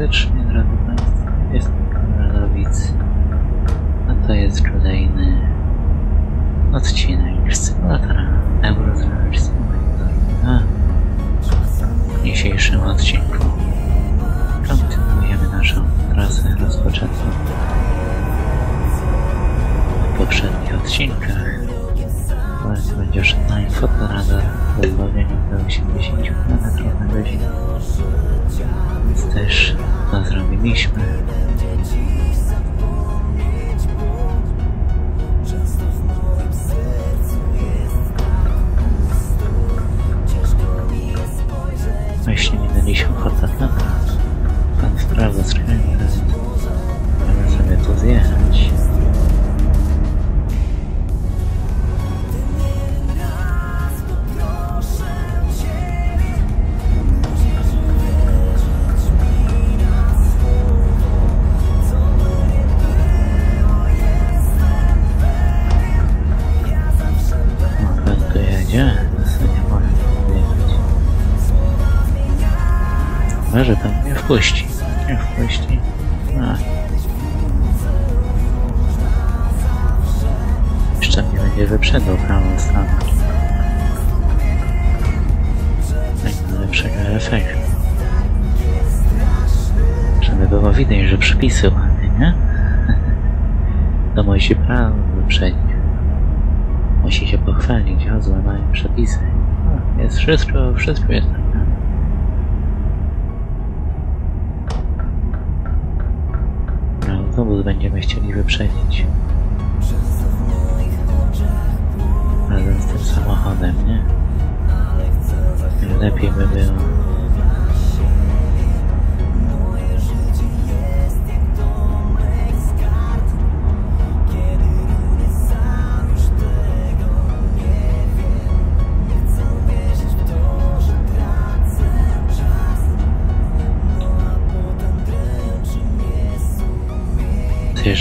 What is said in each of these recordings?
faktycznie, drodzy Państwo, jest Konradowic. A to jest kolejny odcinek symulatora Eurotrash Simulator. W dzisiejszym odcinku kontynuujemy naszą trasę rozpoczętą w poprzednich odcinkach. Teraz będzie szedł na z pozwoleniu do 80 km na godzinę. Więc też to wpuści. Nie wpuści. A. Jeszcze mnie będzie wyprzedzał prawą. Jak do lepszego efektu. Żeby było widać, że przepisy ładnie, nie? To musi prawo wyprzedzić. Musi się pochwalić, o złamałem przepisy. O, jest wszystko, wszystko jest naprawdę. Autobus będziemy chcieli wyprzedzić. Razem z tym samochodem, nie? Lepiej by było.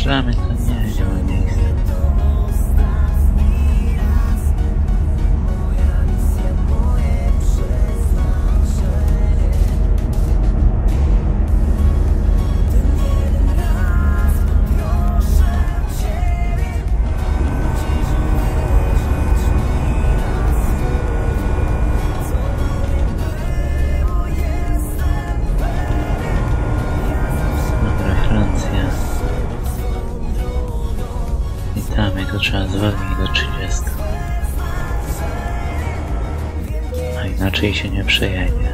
Ramen. 30. A inaczej się nie przejedzie.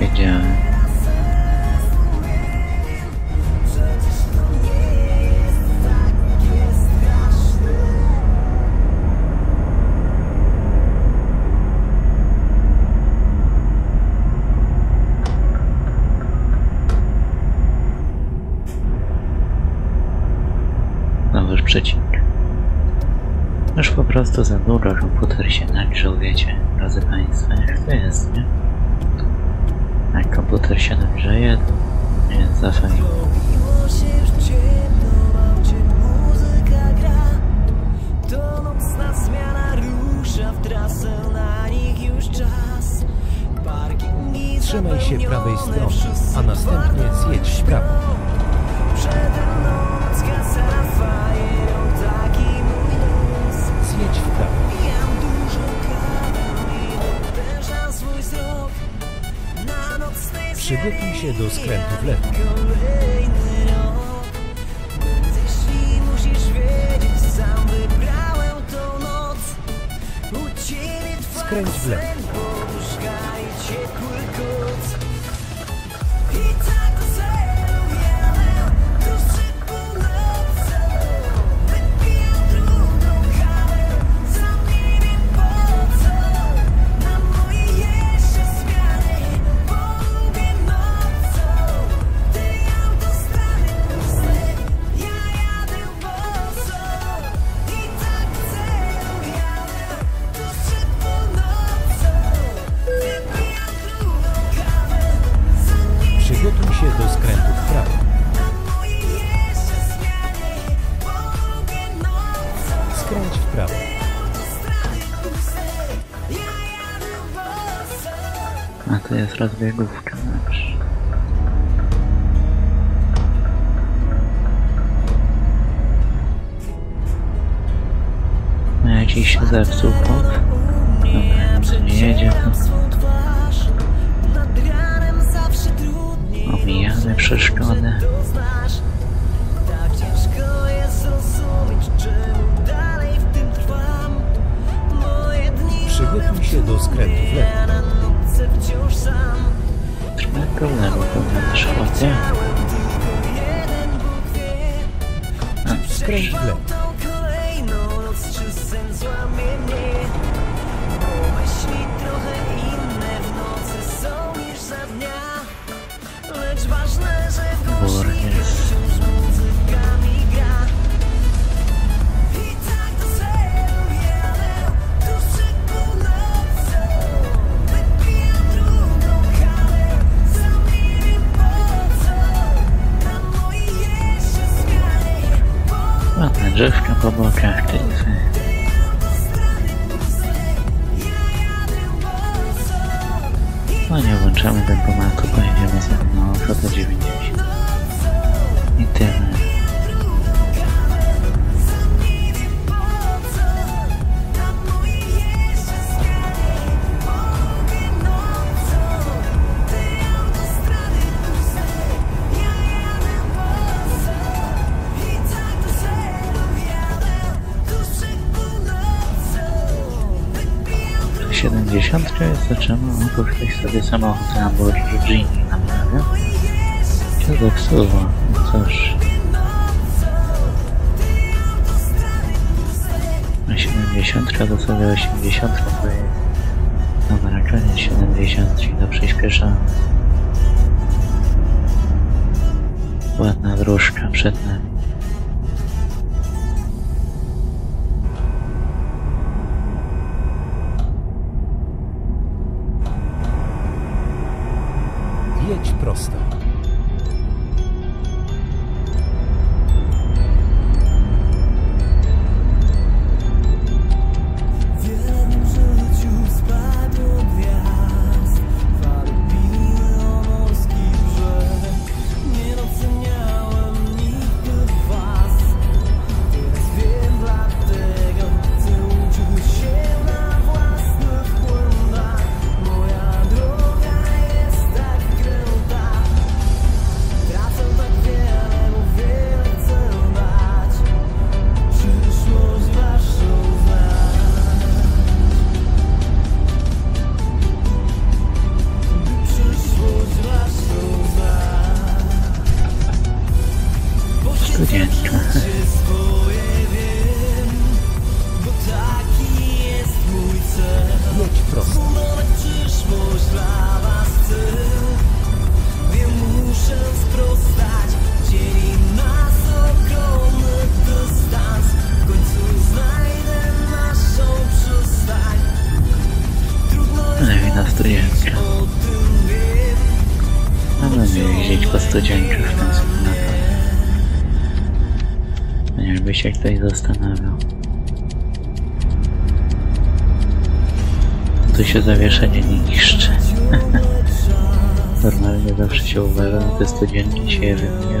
Wiedziałem. Przecinek. Już po prostu za dużo komputer się nagrzał, wiecie, drodzy Państwo, jak to jest, nie? Jak komputer się nagrzeje, to jest za biegówkę na przykład. No jakiś się zepsuł pop. Dobra, nic nie jedzie. Omijamy przeszkody. Przygotuj się do skrętu w lewo. Pełne, pełne nasze. Skręć w lewo. about that dziesiątkę zaczęła opuszczać no sobie samochód Lamborghini naprawia. Środek suwa, no cóż. A siedemdziesiątka do sobie osiemdziesiątka pojedzie. Dobra, koniec siedemdziesiątki do przyspieszamy. Ładna dróżka przed nami. 有点痛 by się ktoś zastanawiał. Tu się zawieszenie nie niszczy. Normalnie zawsze się uważa, że te studzienki się wymienia.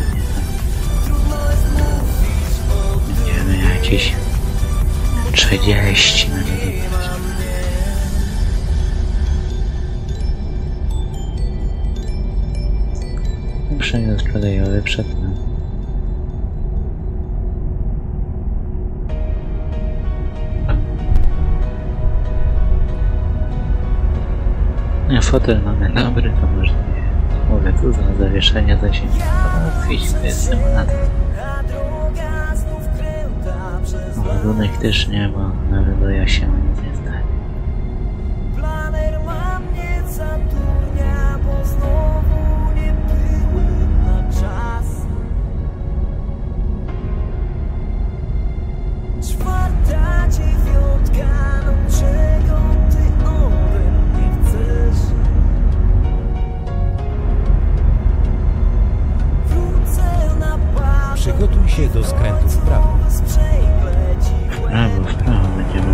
jakieś 30 na niego. Muszę je odkładać, ale przedtem. Ja fotel mamy dobry, to może nie. Mówię, tu za zawieszenie zasięgu. Chwilę, to jest Ładunek też nie, bo nawet do Jasiema nic nie stanie. Planer ma mnie zaturnia, bo znowu nie byłem na czas. Czwarta dziewiątka, no czego ty ode mnie chcesz? Wrócę na patrz. Przygotuj się do skrętu w prawo. Na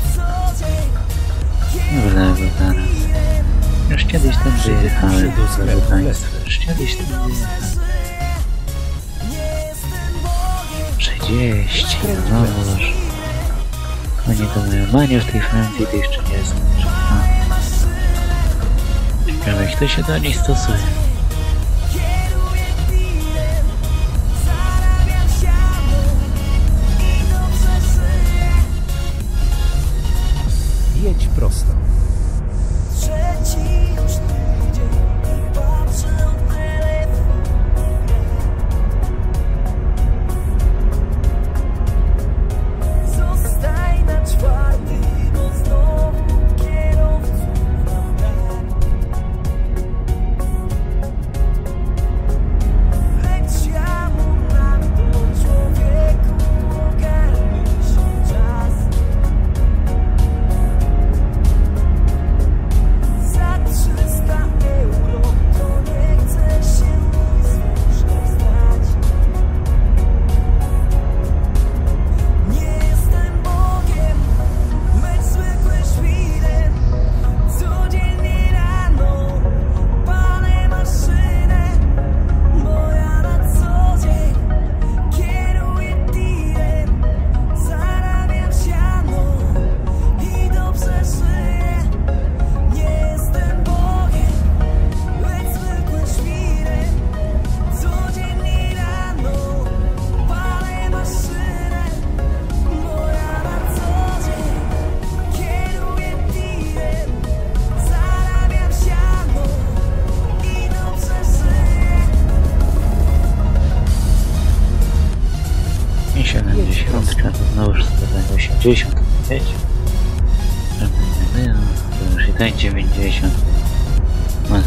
co dzień W lewo zaraz. Już kiedyś tam wyjechałem, drodzy. Państwo. Już kiedyś tam wyjechałem. nie jestem Bogiem. 30, no już. Oni to mają manię w tej Francji, to jeszcze nie jest. No. Ciekawe, kto się do nich stosuje.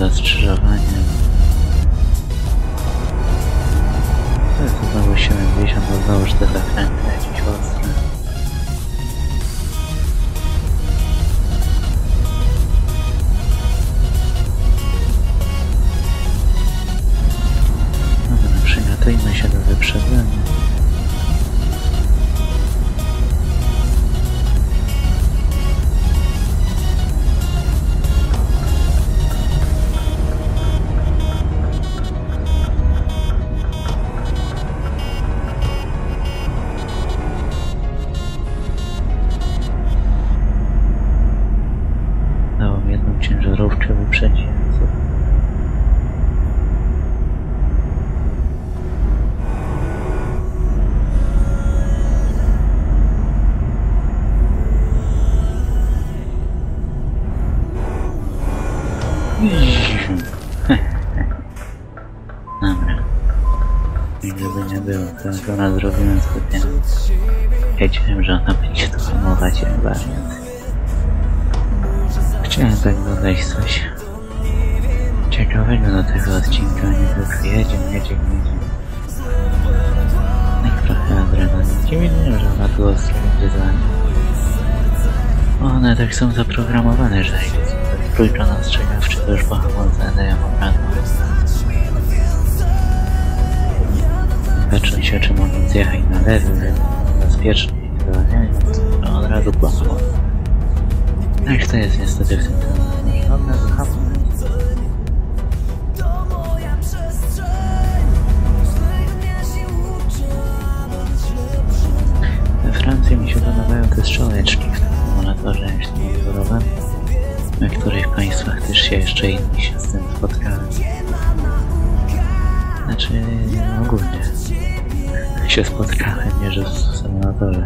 Ma zastrzyżowanie. To jest znowu 70, to znowuż te zakręty jakieś ostre. Specjalnie. Wiedziałem, że ona będzie tu hamować wariant. Chciałem tak dodać coś ciekawego do tego odcinka, nie tylko jedziemy, jedziemy, jedziemy. Jak trochę adrenaliny. Nie wiedziałem, że ona tu nami. One tak są zaprogramowane, że tak trójka ostrzegawczy, to już po hamulce dają obradu. Zaczął się czy mogąc jechać na lewy, bezpiecznie i zwalniając, a od razu kłamał. Tak no to jest niestety w tym filmie. Żadne. We Francji mi się podobają te strzałeczki w tym symulatorze, jeśli nie wzorowałem. Na których państwach też się jeszcze inni się z tym spotkałem. Znaczy, ogólnie się spotkałem, nie że w symulatorze.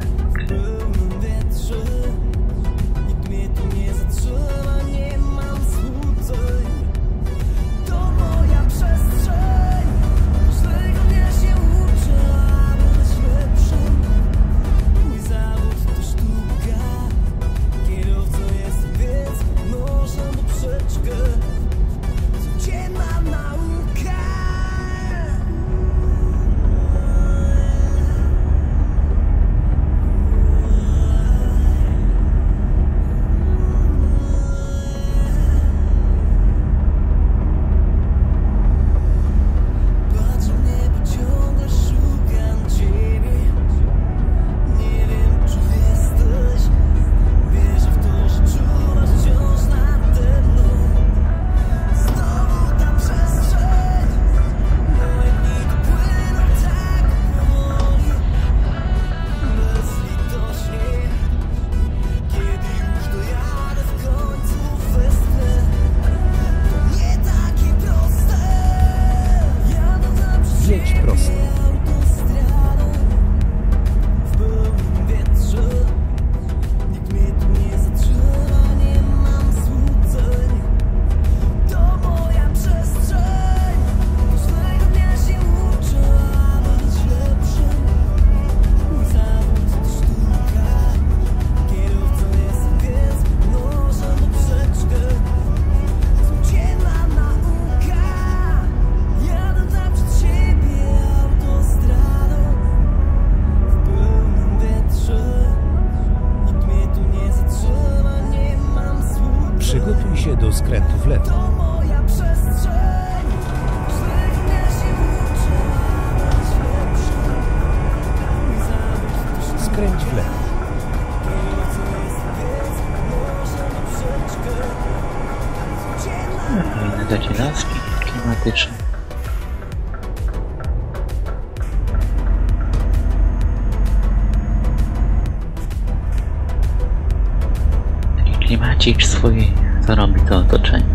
Co robi to otoczenie.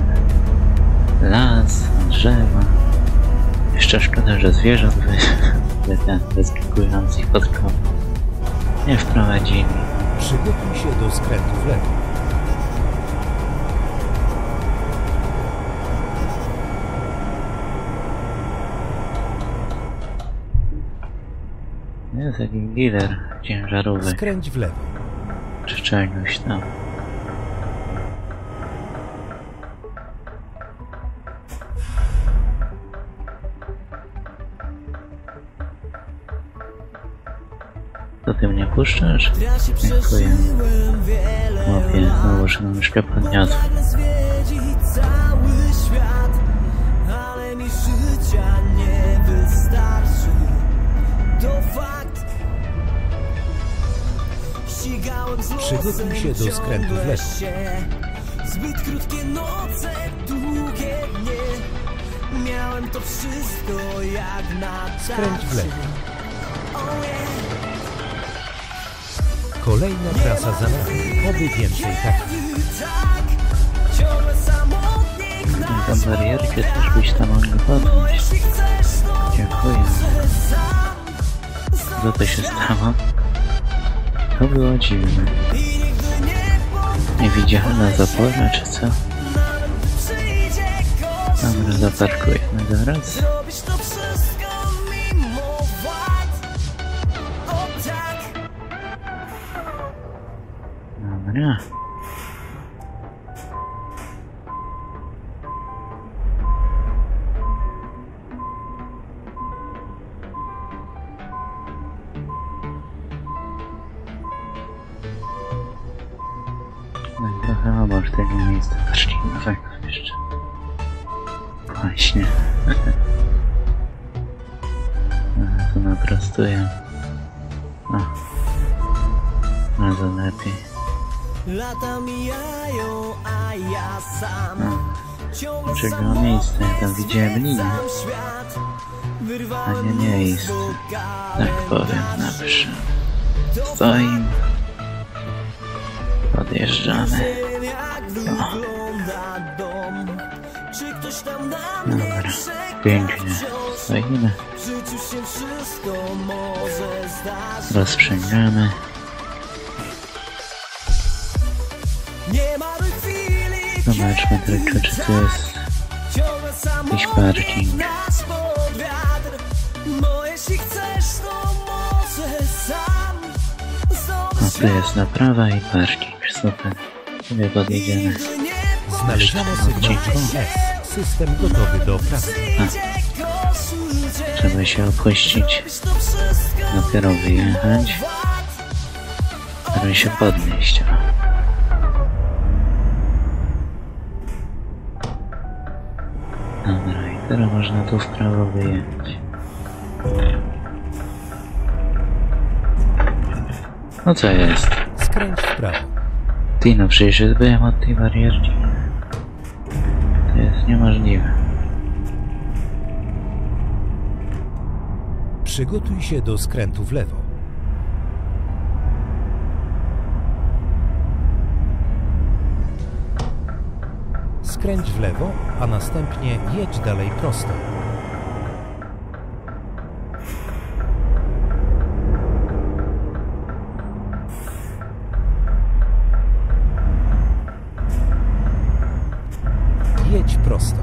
Las, drzewa. Jeszcze szkoda, że zwierząt wy, wy ten, wyskakujących pod koło nie wprowadzili. Przygotuj się do skrętu w lewo. Jest jakiś dealer ciężarówek, Skręć w lewo. czy czegoś tam. Mi życia nie wystarczy. To fakt. Ścigałem z Przygotuj się do skrętu w lewo. się. Zbyt krótkie noce, długie dnie. Miałem to wszystko jak na Skręć w lewo. Kolejna trasa za nami. Oby więcej tak. Tak, na Tą barierkę też byś tam mogli podnieść. Dziękuję. Co to się stało? To było dziwne. Nie Niewidzialna zapora, czy co? Dobra, zaparkujemy zaraz. Dobra. No trochę obok tego miejsca parkingowego jeszcze. Właśnie. Tu naprostuję. No. Czego samotny miejsce? Ja tam widziałem linię. A nie miejsce. Tak powiem, kalendarzy. na przy. To Stoim. Podjeżdżamy. Na mnie Dobra, pięknie. Stoimy, rozprzęgamy. Zobaczmy tylko, czy tu jest jakiś parking. to Zdobyć tu jest naprawa i parking. Super. Sobie podjedziemy. Znaleziono sygnał S. System gotowy do pracy. Trzeba się opuścić. To Dopiero wyjechać. Żeby się podnieść. O. Teraz można tu w prawo wyjechać. No co jest? Skręć w prawo. Ty no przecież byłem od tej barierki. To jest niemożliwe. Przygotuj się do skrętu w lewo. Skręć w lewo, a następnie jedź dalej prosto. Jedź prosto.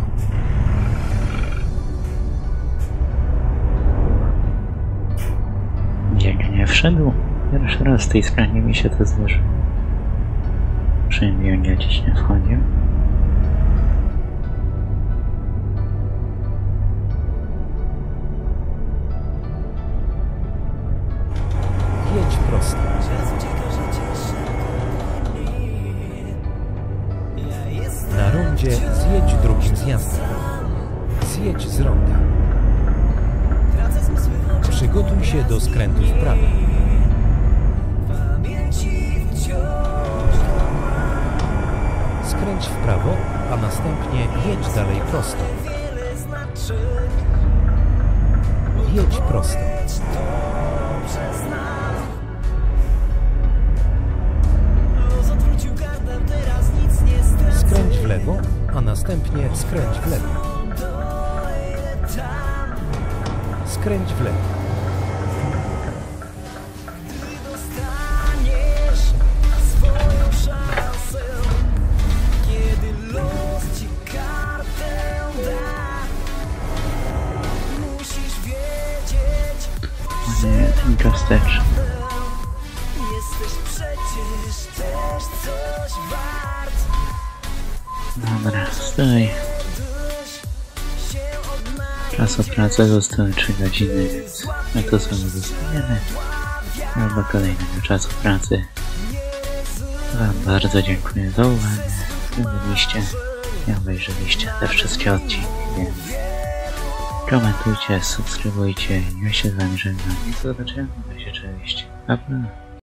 Jak nie wszedł, pierwszy raz w tej skranie mi się to zdarzyło. Przynajmniej ja dziś nie wchodził. Na rondzie zjedź drugim zjazdem. Zjedź z ronda. Przygotuj się do skrętu w prawo. Skręć w prawo, a następnie jedź dalej prosto. Jedź prosto. Następnie skręć w lewo. Skręć w lewo. Czas o pracę zostały 3 godziny, więc my to sobie zostaniemy. Albo kolejnego czasu pracy. Wam bardzo dziękuję za uwagę. Byliście i obejrzeliście te wszystkie odcinki, więc komentujcie, subskrybujcie ja się z wami żegnam. I do razie, cześć. Pa, pa.